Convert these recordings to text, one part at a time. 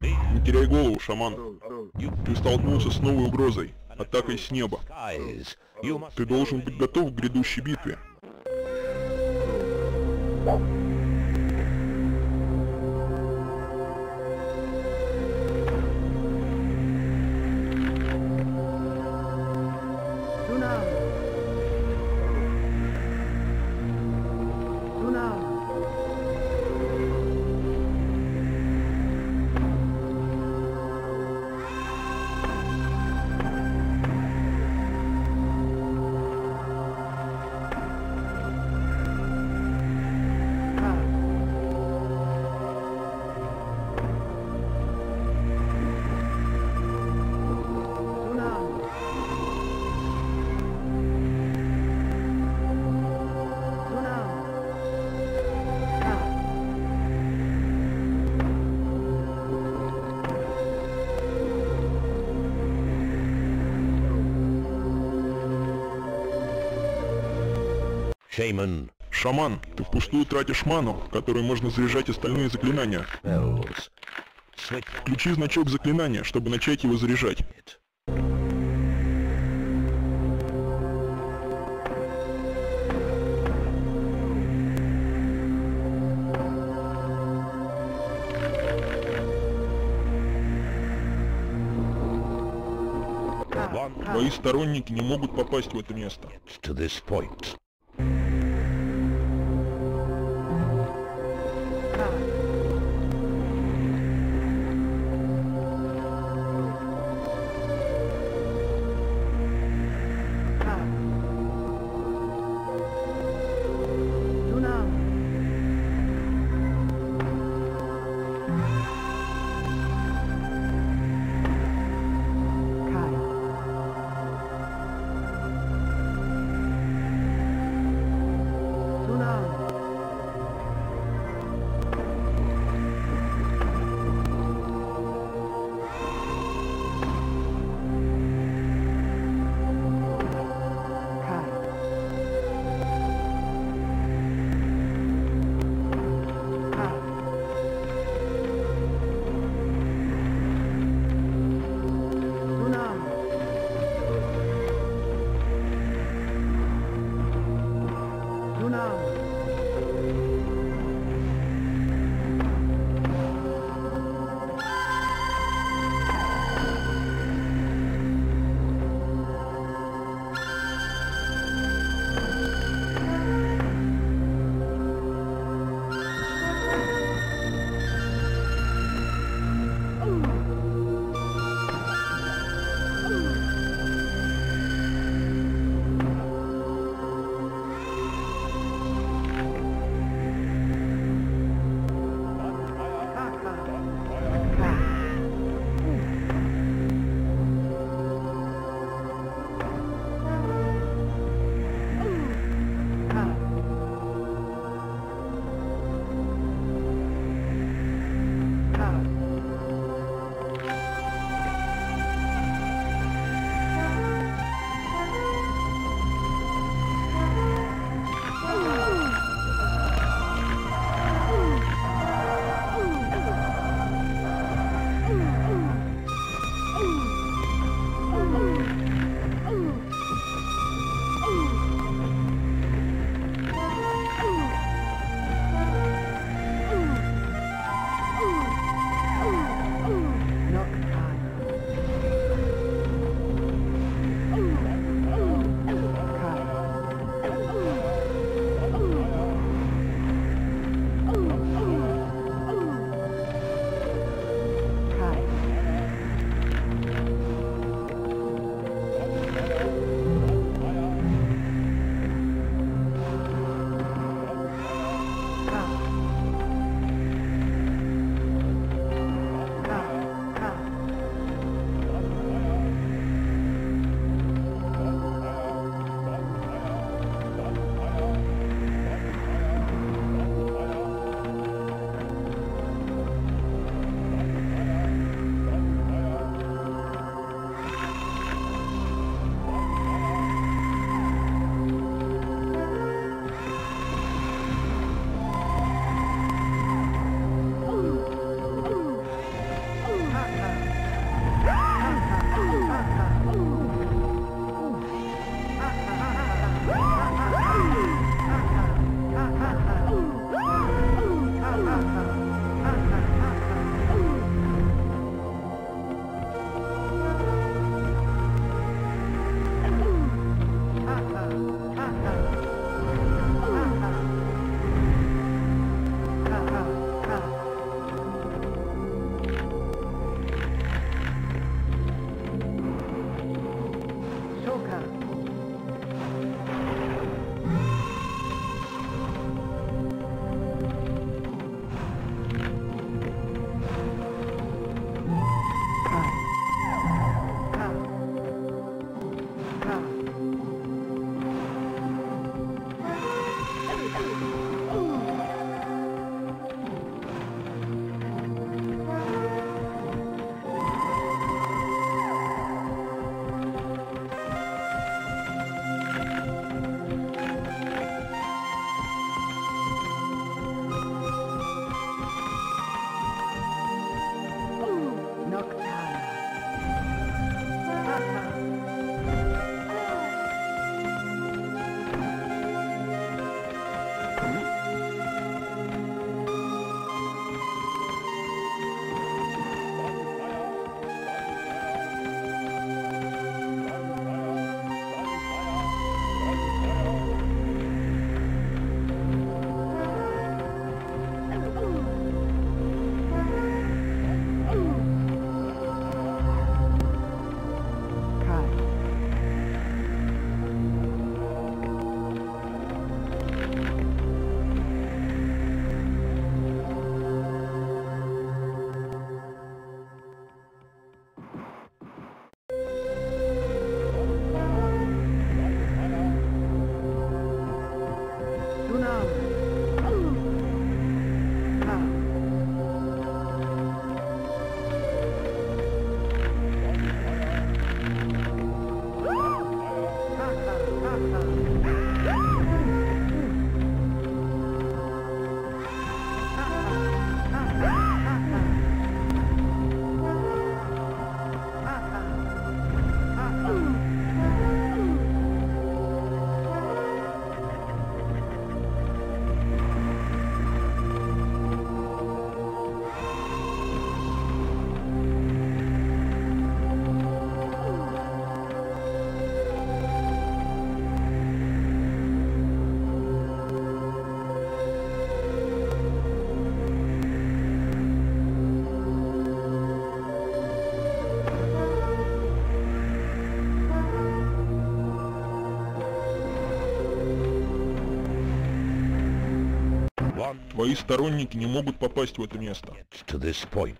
Не теряй голову, шаман. Ты столкнулся с новой угрозой, атакой с неба. Ты должен быть готов к грядущей битве. Shaman Шаман, ты впустую тратишь ману, которую можно заряжать остальные заклинания. Включи значок заклинания, чтобы начать его заряжать. Твои сторонники не могут попасть в это место. Твои сторонники не могут попасть в это место. To this point.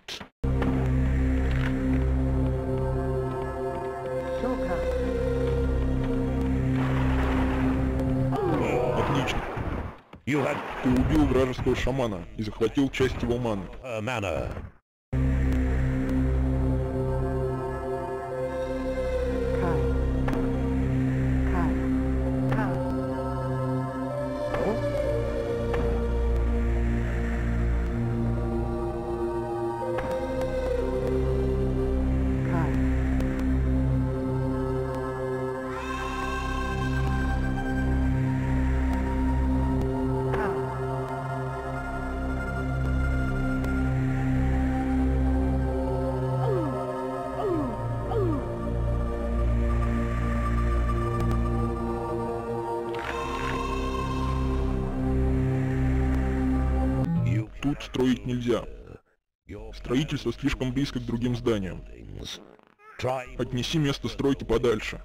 Отлично. You have Ты убил вражеского шамана и захватил часть его маны. a Тут строить нельзя. Строительство слишком близко к другим зданиям. Отнеси место стройки подальше.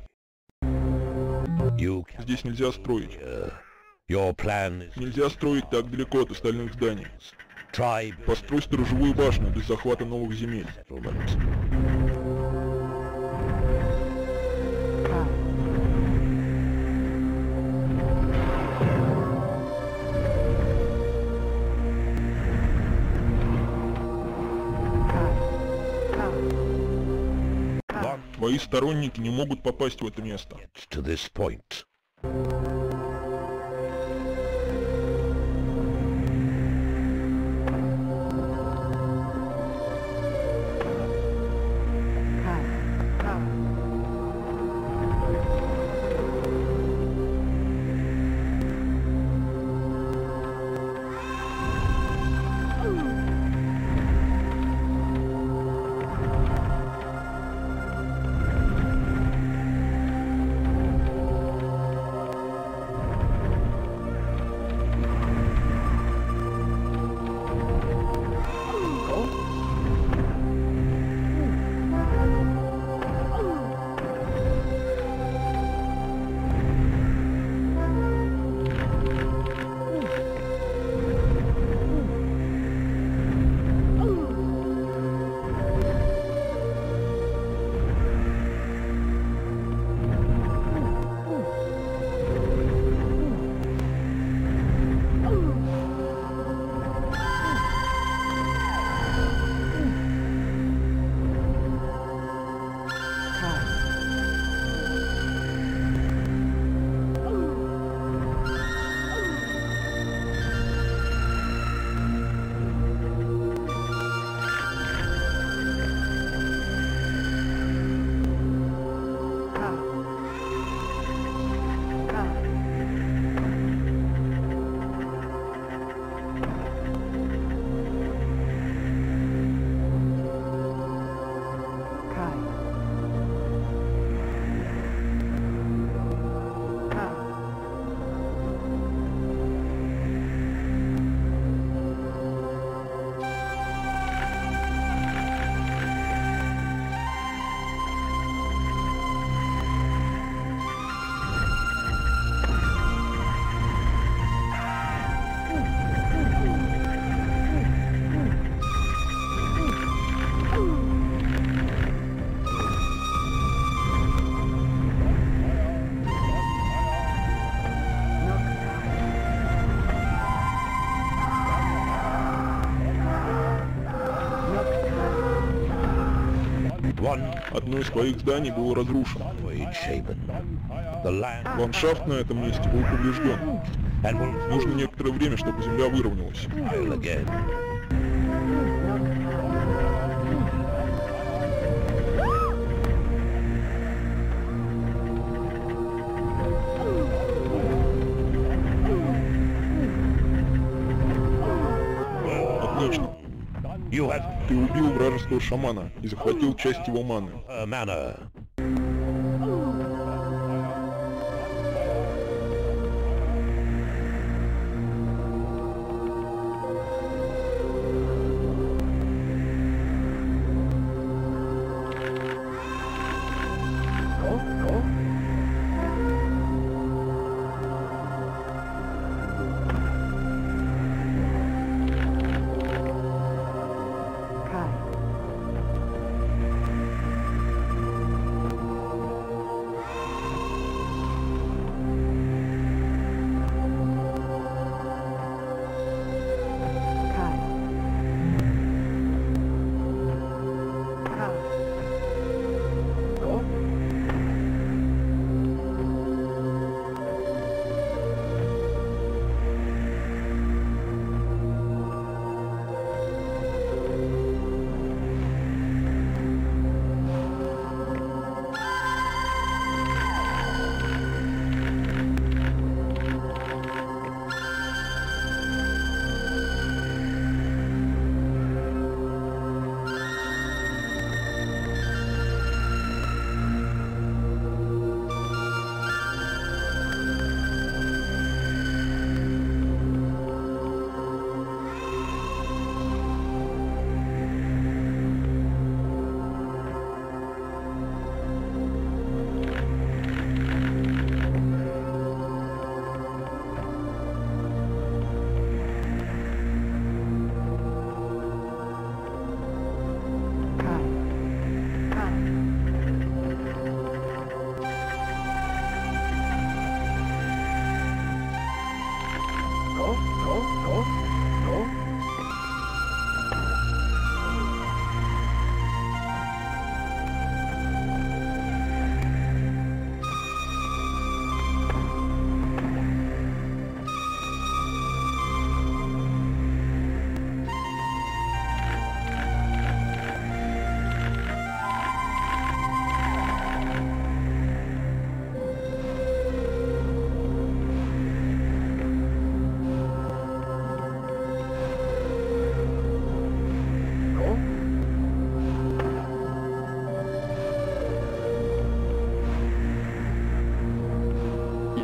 Здесь нельзя строить. Нельзя строить так далеко от остальных зданий. Построй сторожевую башню для захвата новых земель. Твои сторонники не могут попасть в это место. Одно из твоих зданий было разрушено. Ландшафт на этом месте был поврежден. Нужно некоторое время, чтобы земля выровнялась. Ты убил вражеского шамана и захватил часть его маны. a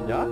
Chết!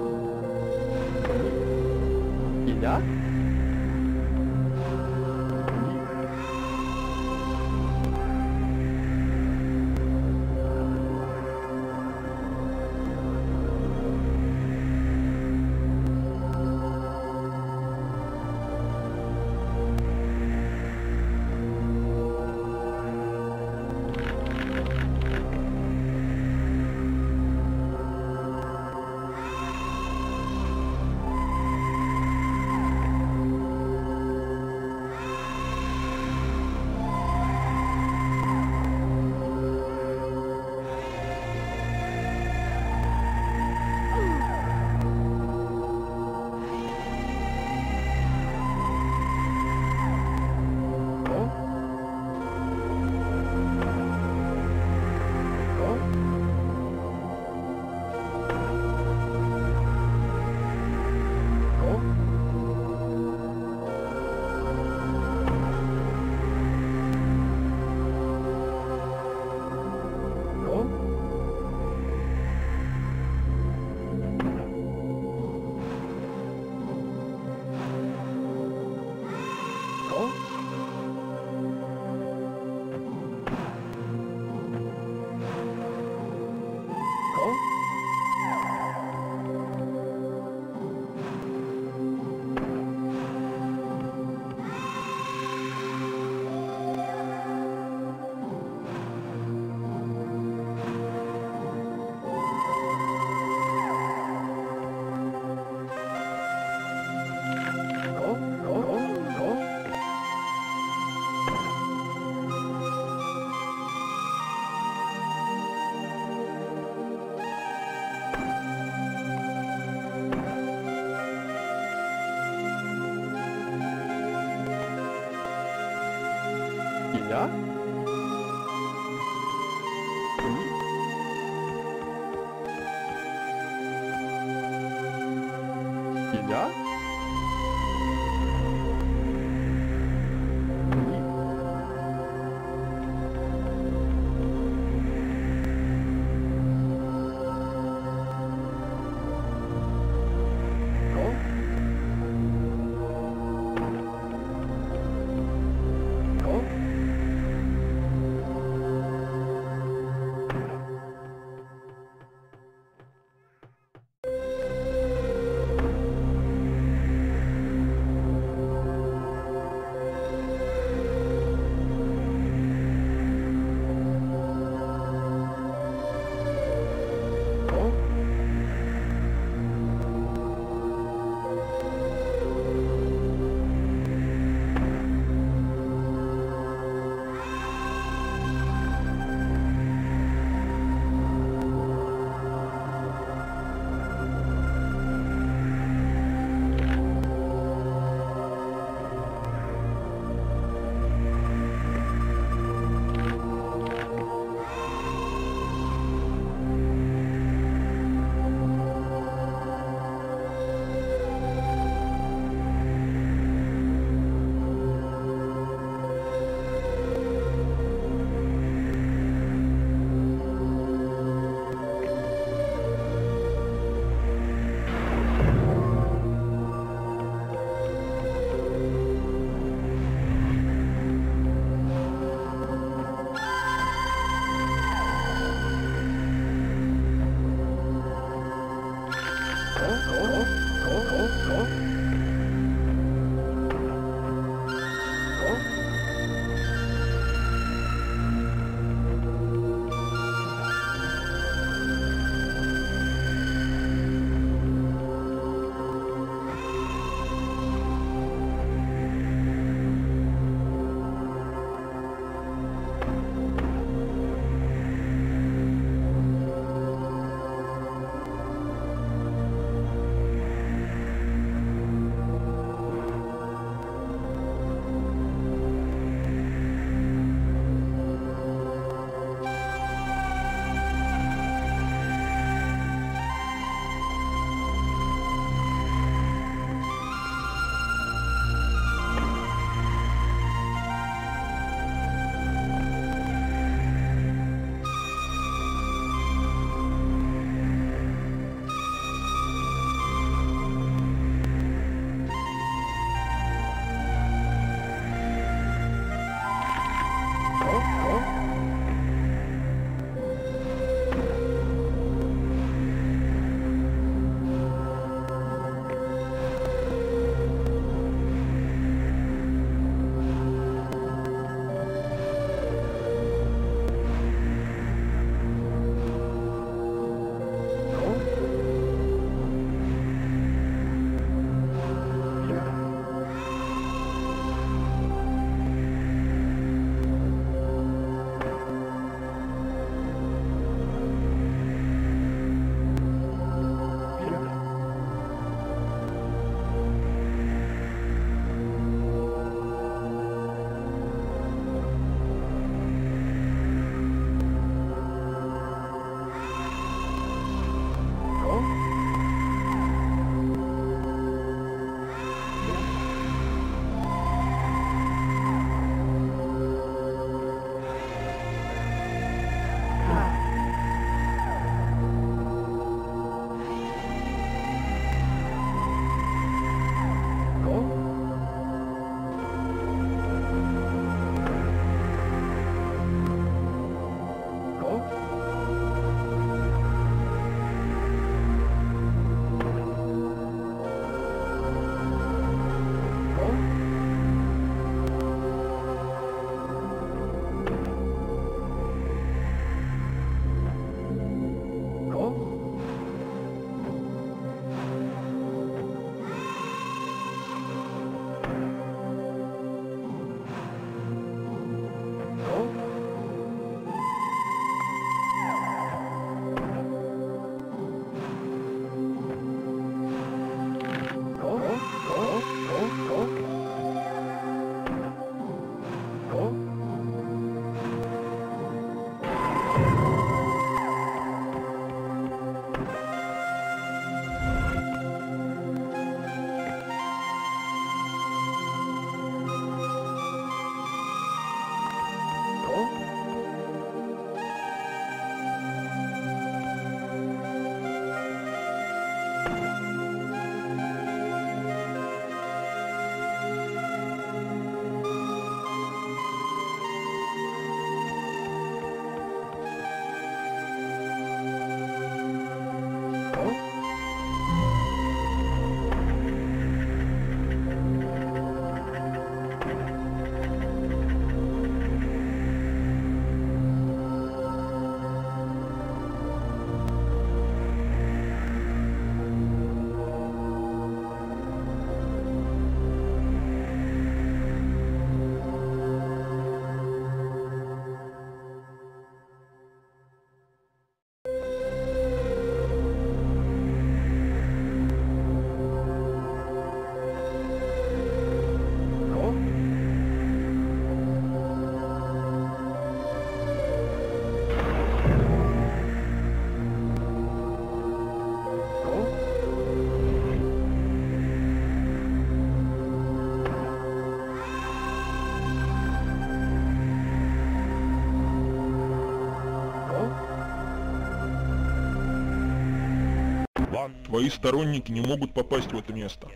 Твои сторонники не могут попасть в это место.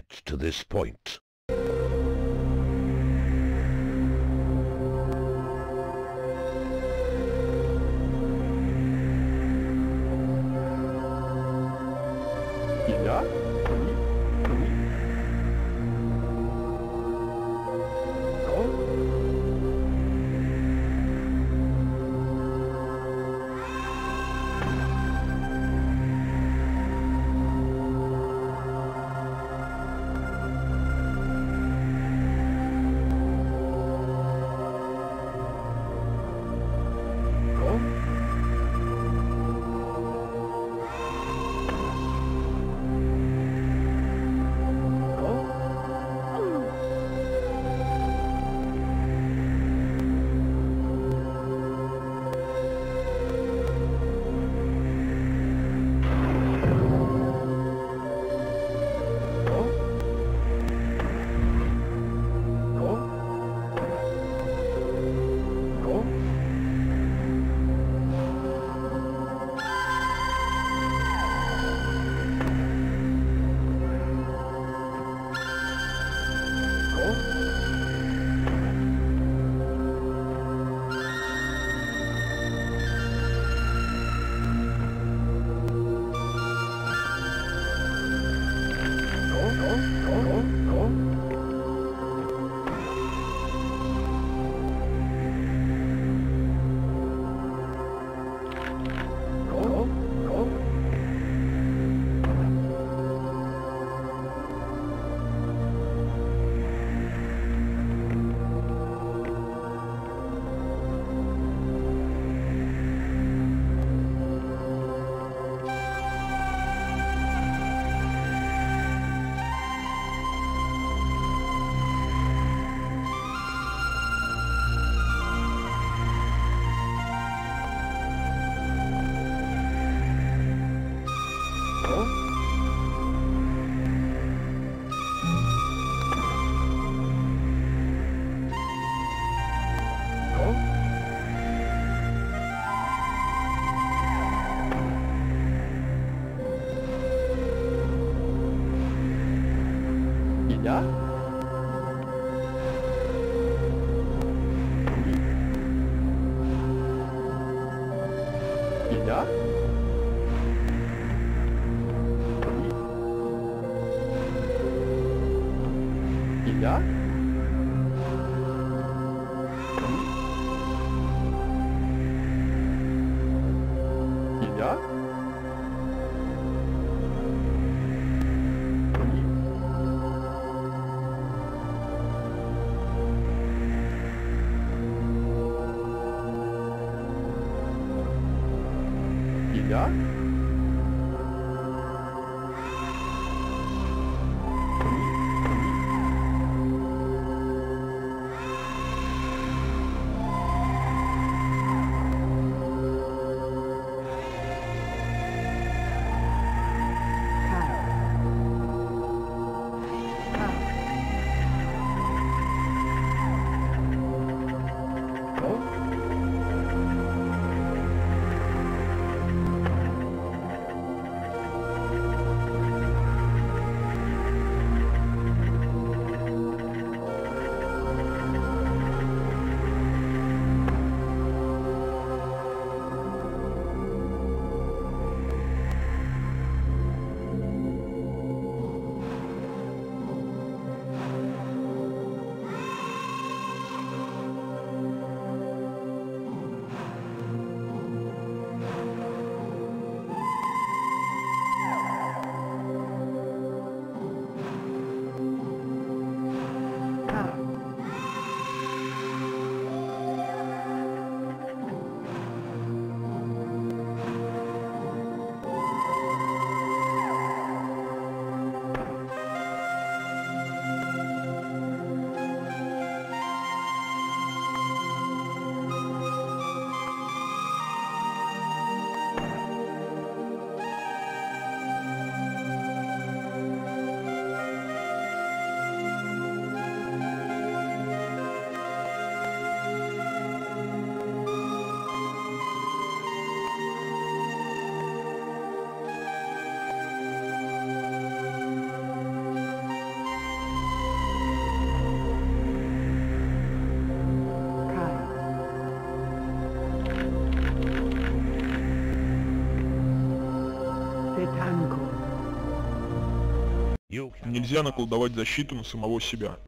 Нельзя наколдовать защиту на самого себя.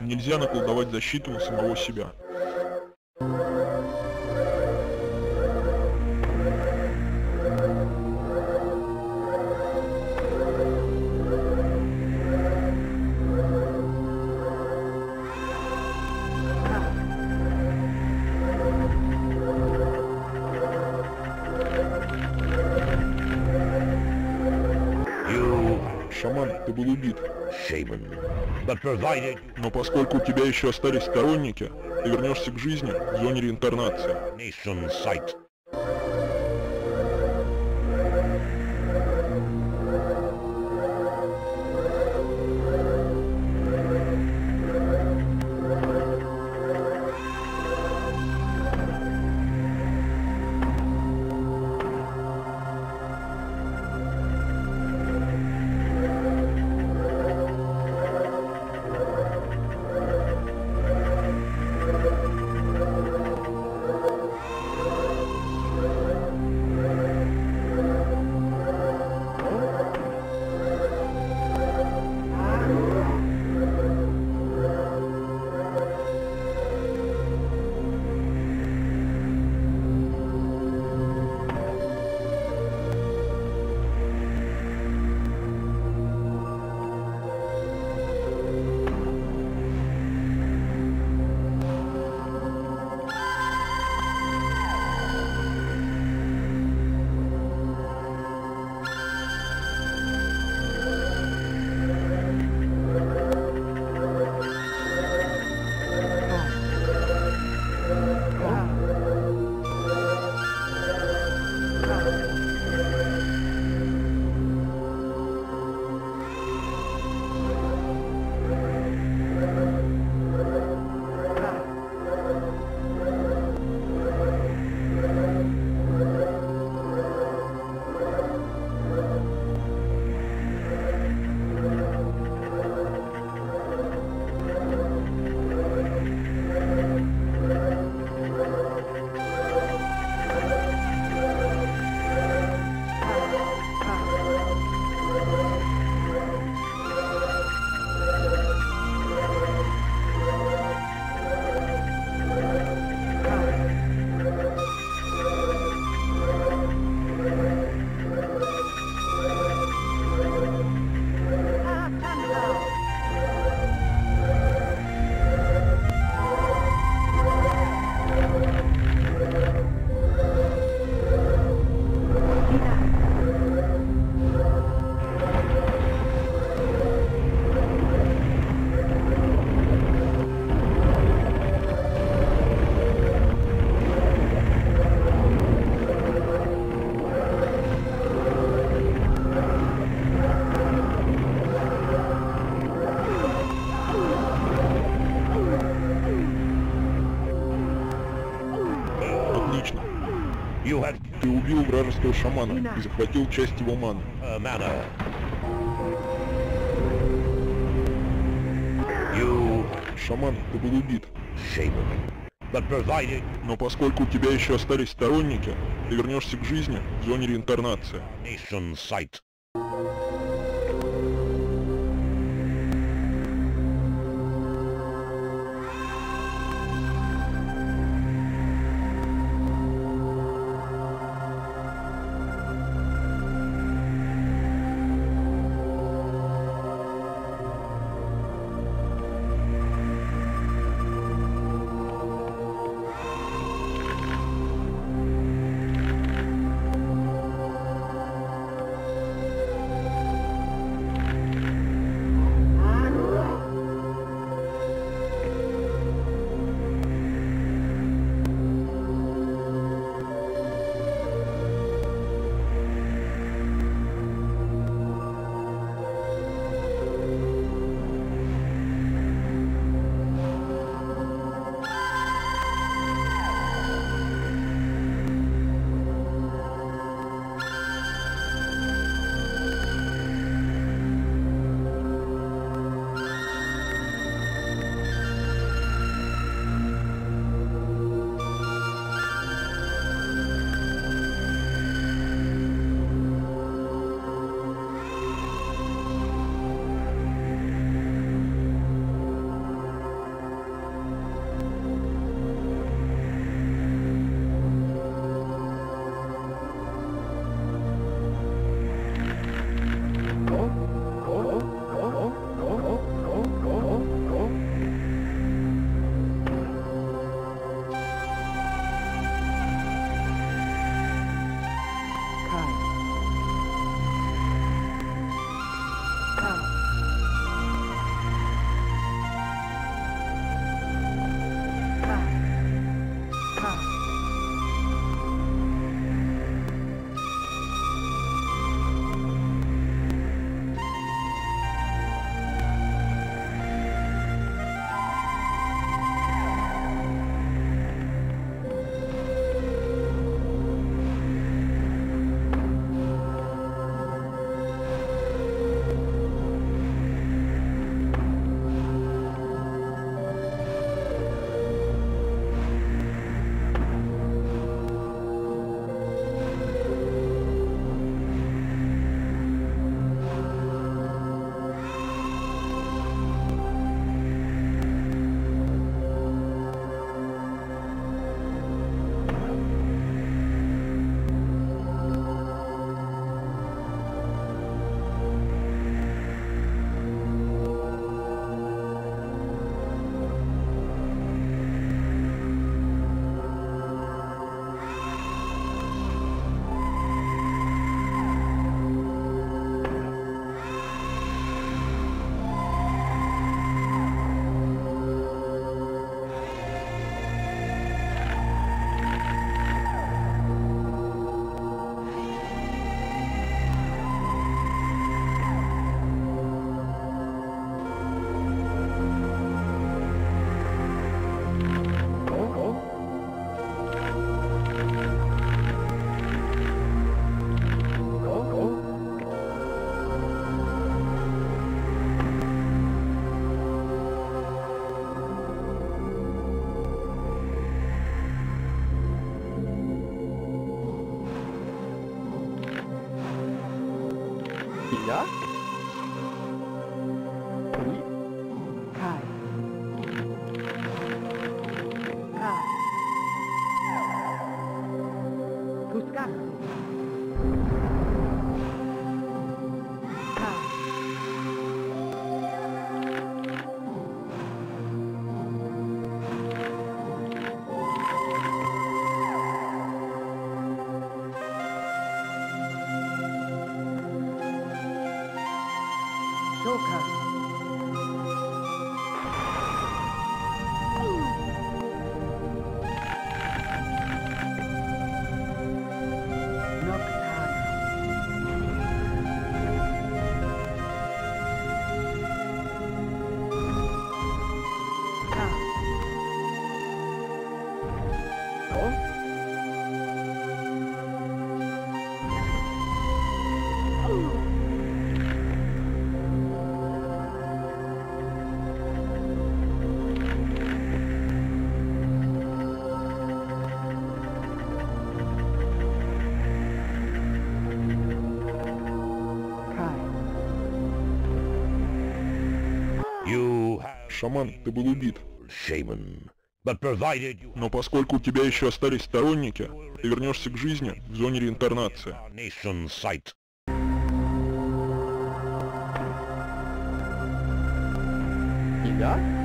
Нельзя наколдовать защиту на самого себя. Но поскольку у тебя еще остались сторонники, ты вернешься к жизни в зоне реинкарнации. Шамана и захватил часть его маны. a manner. You Шаман, ты был убит. Но поскольку у тебя еще остались сторонники, ты вернешься к жизни в зоне реинкарнации. Шаман, ты был убит. shaman. Но поскольку у тебя еще остались сторонники, ты вернешься к жизни в зоне реинкарнации. our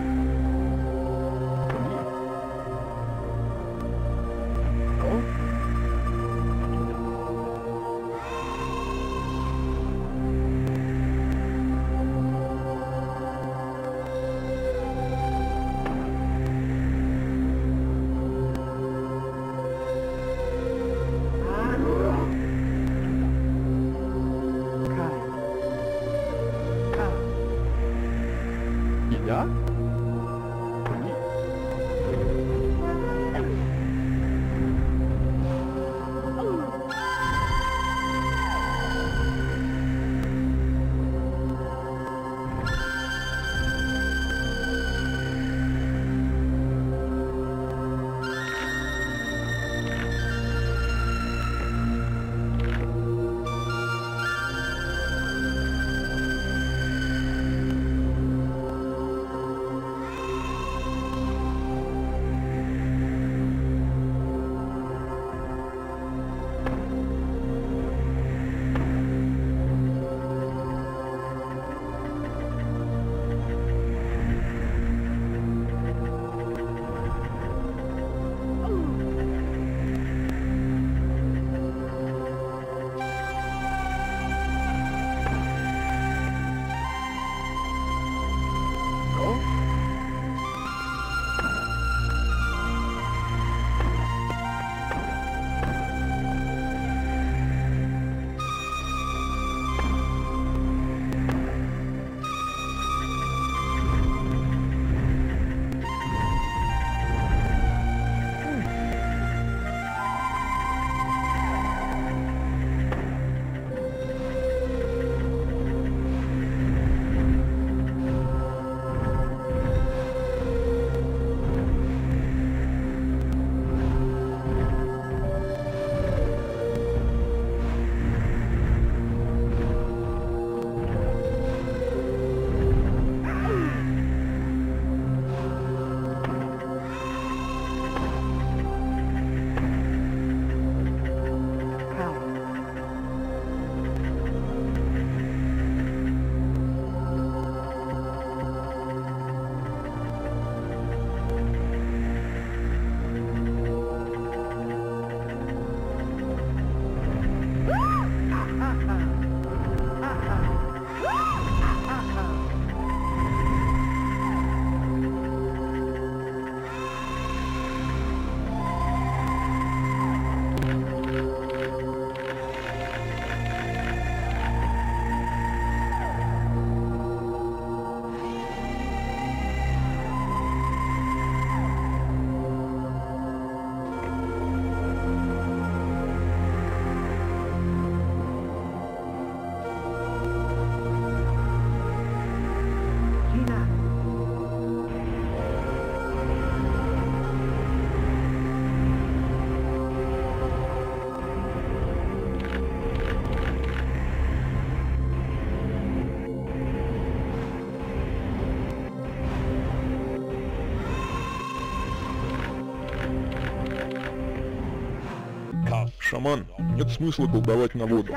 Шаман, нет смысла колдовать на воду.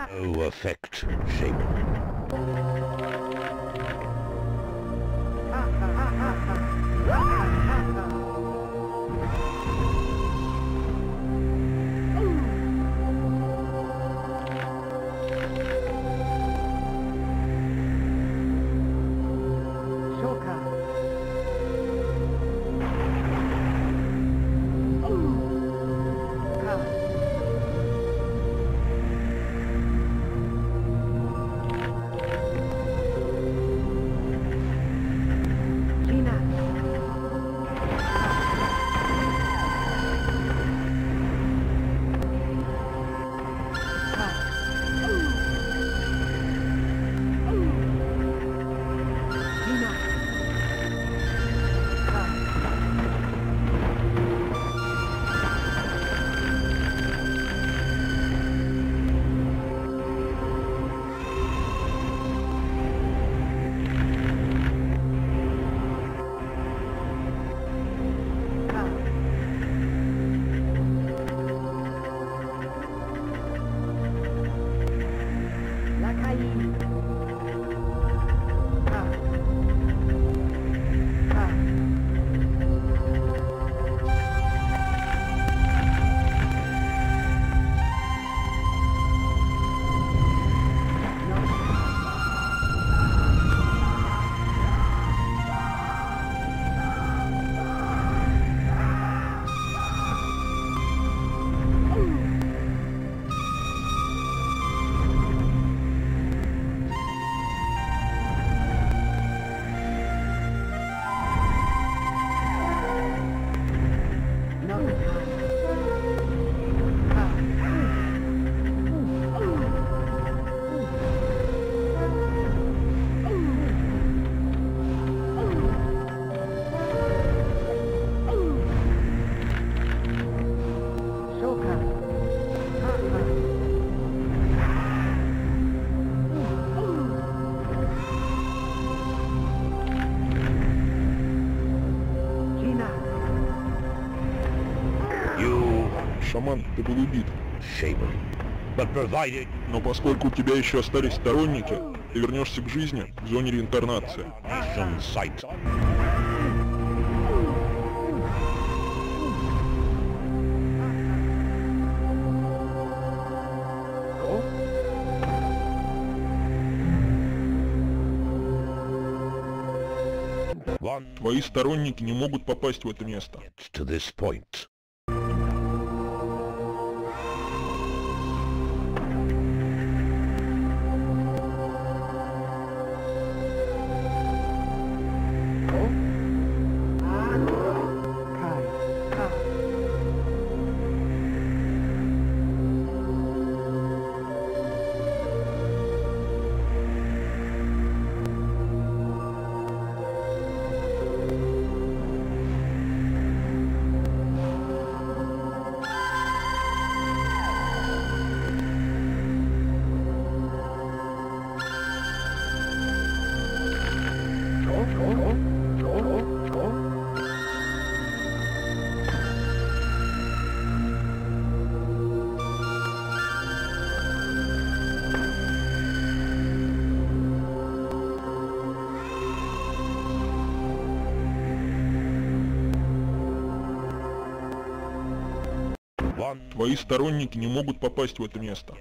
Был убит. Но поскольку у тебя еще остались сторонники, ты вернешься к жизни в зоне реинкарнации. Твои сторонники не могут попасть в это место. Твои сторонники не могут попасть в это место.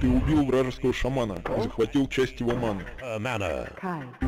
Ты убил вражеского шамана и захватил часть его маны. Kai.